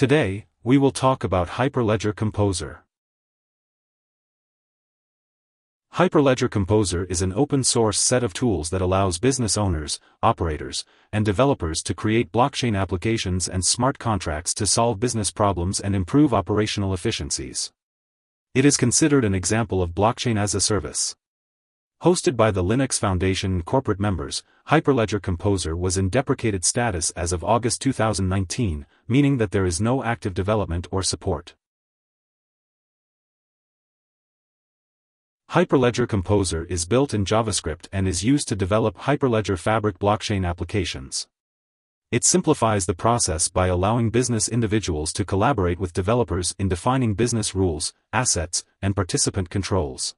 Today, we will talk about Hyperledger Composer. Hyperledger Composer is an open-source set of tools that allows business owners, operators, and developers to create blockchain applications and smart contracts to solve business problems and improve operational efficiencies. It is considered an example of blockchain as a service. Hosted by the Linux Foundation and corporate members, Hyperledger Composer was in deprecated status as of August 2019, meaning that there is no active development or support. Hyperledger Composer is built in JavaScript and is used to develop Hyperledger Fabric blockchain applications. It simplifies the process by allowing business individuals to collaborate with developers in defining business rules, assets, and participant controls.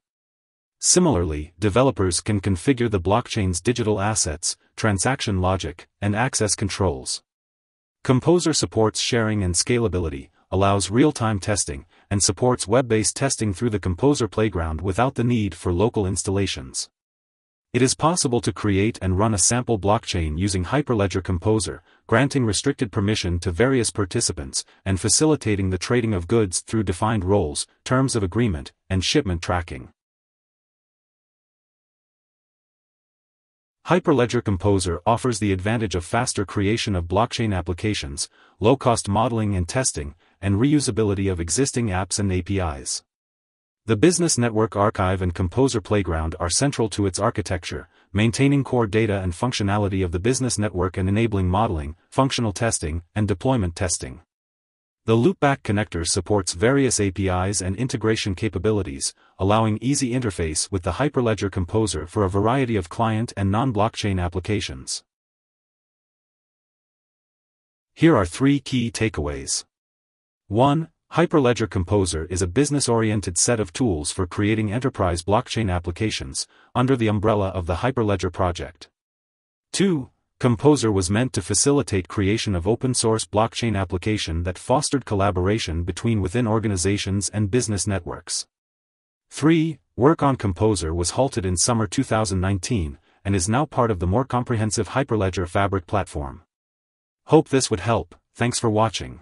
Similarly, developers can configure the blockchain's digital assets, transaction logic, and access controls. Composer supports sharing and scalability, allows real-time testing, and supports web-based testing through the Composer Playground without the need for local installations. It is possible to create and run a sample blockchain using Hyperledger Composer, granting restricted permission to various participants, and facilitating the trading of goods through defined roles, terms of agreement, and shipment tracking. Hyperledger Composer offers the advantage of faster creation of blockchain applications, low-cost modeling and testing, and reusability of existing apps and APIs. The Business Network Archive and Composer Playground are central to its architecture, maintaining core data and functionality of the business network and enabling modeling, functional testing, and deployment testing. The Loopback connector supports various APIs and integration capabilities, allowing easy interface with the Hyperledger Composer for a variety of client and non-blockchain applications. Here are three key takeaways. 1. Hyperledger Composer is a business-oriented set of tools for creating enterprise blockchain applications, under the umbrella of the Hyperledger project. 2. Composer was meant to facilitate creation of open-source blockchain application that fostered collaboration between within organizations and business networks. 3. Work on Composer was halted in summer 2019, and is now part of the more comprehensive Hyperledger Fabric platform. Hope this would help, thanks for watching.